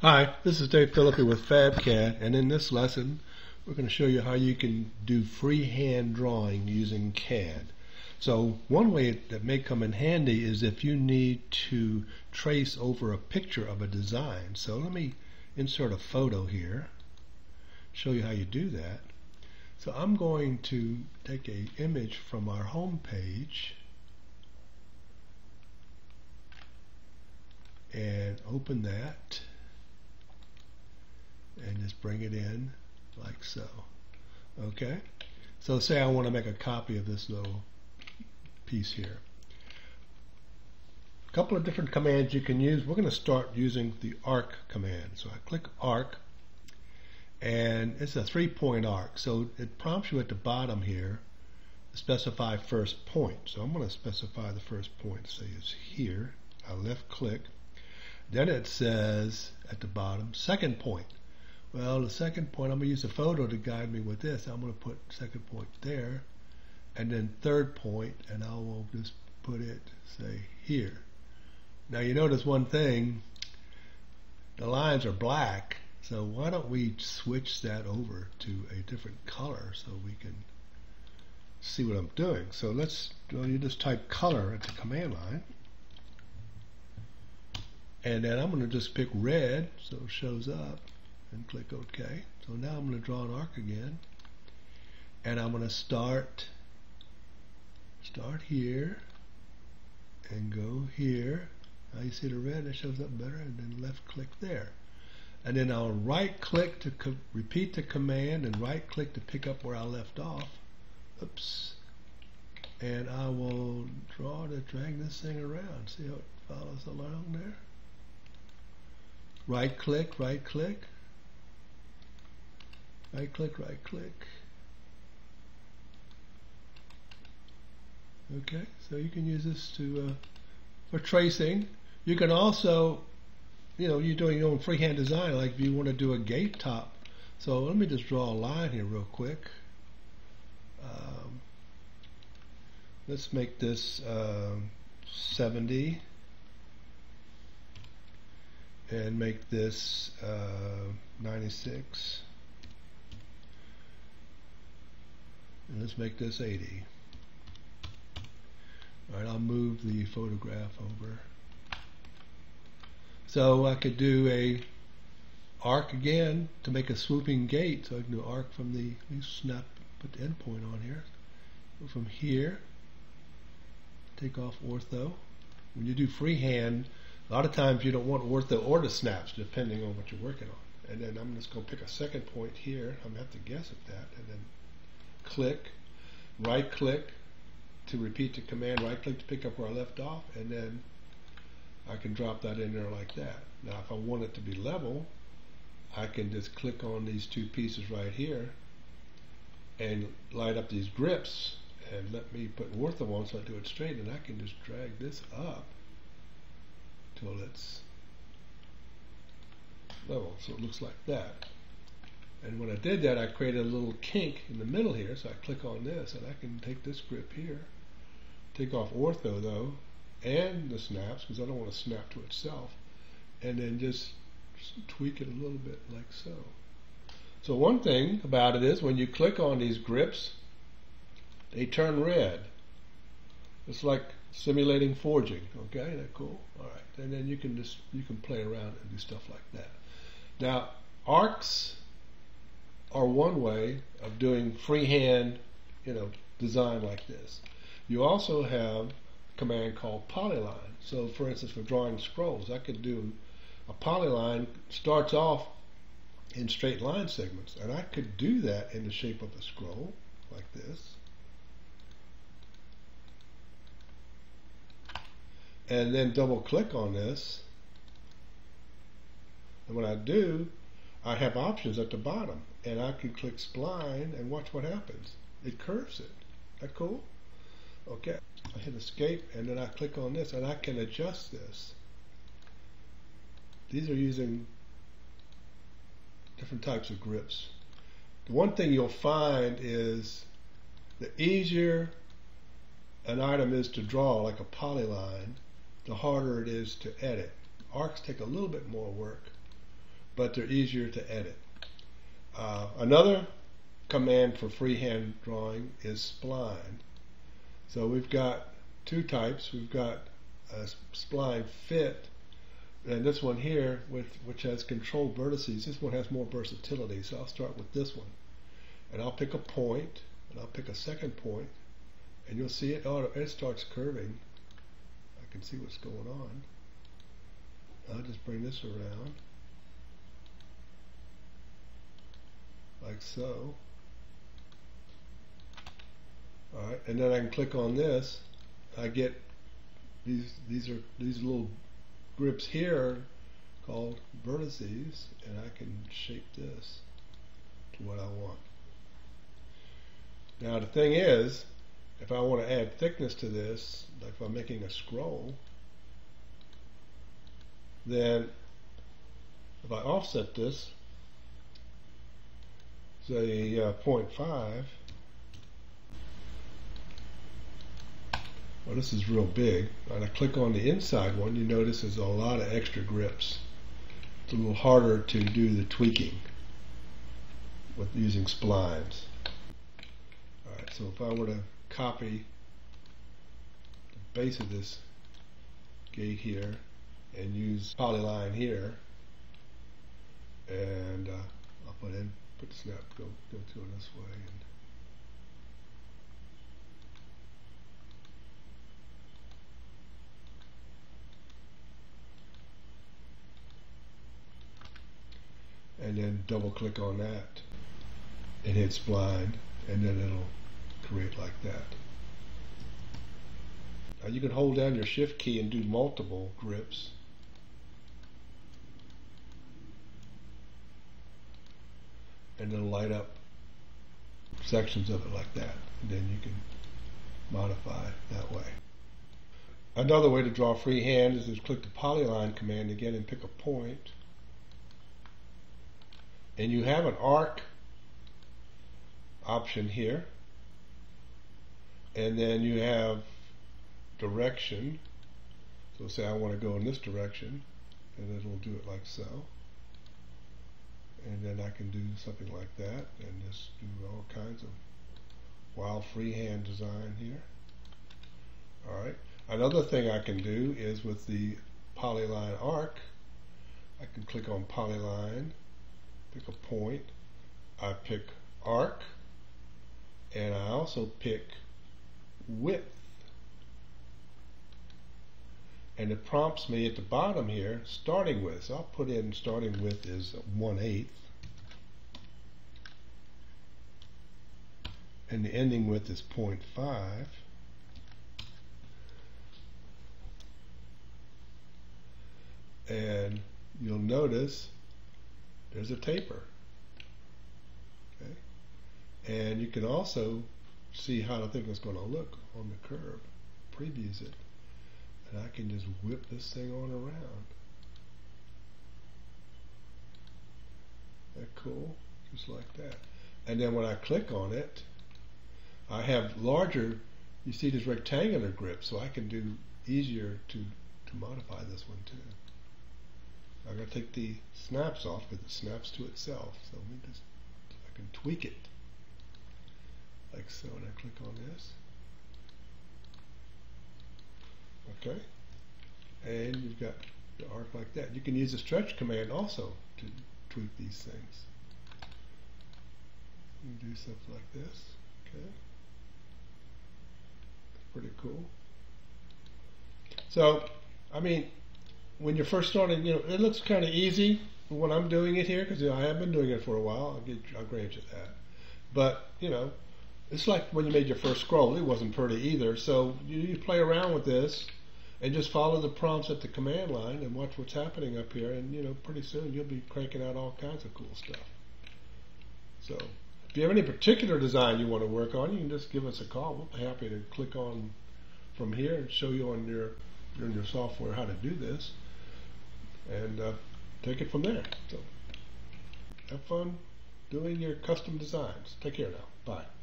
Hi, this is Dave Philippi with FabCAD, and in this lesson, we're going to show you how you can do freehand drawing using CAD. So one way that may come in handy is if you need to trace over a picture of a design. So let me insert a photo here, show you how you do that. So I'm going to take a image from our home page and open that and just bring it in like so. Okay? So say I want to make a copy of this little piece here. A couple of different commands you can use. We're going to start using the arc command. So I click arc and it's a three point arc. So it prompts you at the bottom here to specify first point. So I'm going to specify the first point. Say it's here. I left click. Then it says at the bottom second point. Well, the second point, I'm going to use a photo to guide me with this. I'm going to put second point there, and then third point, and I will just put it, say, here. Now you notice one thing, the lines are black, so why don't we switch that over to a different color so we can see what I'm doing. So let's, well, you just type color at the command line. And then I'm going to just pick red so it shows up and click OK. So now I'm going to draw an arc again and I'm going to start start here and go here. Now you see the red it shows up better and then left click there. And then I'll right click to repeat the command and right click to pick up where I left off. Oops. And I will draw to drag this thing around. See how it follows along there? Right click, right click, right click, right click. Okay, so you can use this to uh, for tracing. You can also, you know, you're doing your own freehand design, like if you want to do a gate top. So let me just draw a line here real quick. Um, let's make this uh, 70 and make this uh, 96. And let's make this 80. All right, I'll move the photograph over. So I could do a arc again to make a swooping gate. So I can do arc from the, let me snap, put the endpoint on here. Go from here, take off ortho. When you do freehand, a lot of times you don't want ortho or the snaps depending on what you're working on. And then I'm just going to pick a second point here. I'm going to have to guess at that. And then click, right click to repeat the command, right click to pick up where I left off, and then I can drop that in there like that. Now if I want it to be level, I can just click on these two pieces right here and light up these grips and let me put ortho on so I do it straight and I can just drag this up till it's level so it looks like that. And when I did that, I created a little kink in the middle here. So I click on this, and I can take this grip here, take off ortho though, and the snaps, because I don't want to snap to itself, and then just tweak it a little bit like so. So one thing about it is when you click on these grips, they turn red. It's like simulating forging. Okay, that cool? All right, and then you can just you can play around and do stuff like that. Now arcs are one way of doing freehand, you know, design like this. You also have a command called polyline. So for instance, for drawing scrolls, I could do a polyline starts off in straight line segments. And I could do that in the shape of a scroll, like this. And then double click on this. And when I do, I have options at the bottom and I can click spline and watch what happens. It curves it. That cool? Okay. I hit escape and then I click on this and I can adjust this. These are using different types of grips. The one thing you'll find is the easier an item is to draw, like a polyline, the harder it is to edit. Arcs take a little bit more work. but they're easier to edit. Uh, another command for freehand drawing is spline. So we've got two types. We've got a spline fit, and this one here, with, which has controlled vertices, this one has more versatility. So I'll start with this one. And I'll pick a point, and I'll pick a second point, and you'll see it, oh, it starts curving. I can see what's going on. I'll just bring this around. Like so. Alright, and then I can click on this. I get these these are these little grips here called vertices and I can shape this to what I want. Now the thing is, if I want to add thickness to this, like if I'm making a scroll, then if I offset this, say uh, 0.5, well this is real big, and I click on the inside one, you notice there's a lot of extra grips. It's a little harder to do the tweaking with using splines. Alright, so if I were to copy the base of this gate here and use polyline here and uh, I'll put in the snap go go to this way and and then double click on that. And hit spline and then it'll create like that. Now you can hold down your shift key and do multiple grips and it'll light up sections of it like that. And then you can modify that way. Another way to draw freehand is to click the polyline command again and pick a point. And you have an arc option here. And then you have direction. So say I want to go in this direction and it'll do it like so and then I can do something like that and just do all kinds of wild freehand design here. Alright, another thing I can do is with the polyline arc, I can click on polyline, pick a point, I pick arc, and I also pick width and it prompts me at the bottom here starting with. So I'll put in starting with is 1 8 and the ending width is 0.5 and you'll notice there's a taper. Okay? And you can also see how the thing is going to look on the curve previews it and I can just whip this thing on around. That cool? Just like that. And then when I click on it, I have larger, you see this rectangular grip, so I can do easier to, to modify this one too. I'm going to take the snaps off because it snaps to itself. So let me just, I can tweak it like so, and I click on this. Okay? And you've got the arc like that. You can use the stretch command also to tweak these things. You do something like this. Okay? Pretty cool. So, I mean, when you're first starting, you know, it looks kind of easy when I'm doing it here because you know, I have been doing it for a while. I'll, get, I'll grant you that. But, you know, it's like when you made your first scroll. It wasn't pretty either. So you, you play around with this and just follow the prompts at the command line and watch what's happening up here. And you know pretty soon you'll be cranking out all kinds of cool stuff. So if you have any particular design you want to work on you can just give us a call. We'll be happy to click on from here and show you on your in your software how to do this. And uh, take it from there. So have fun doing your custom designs. Take care now. Bye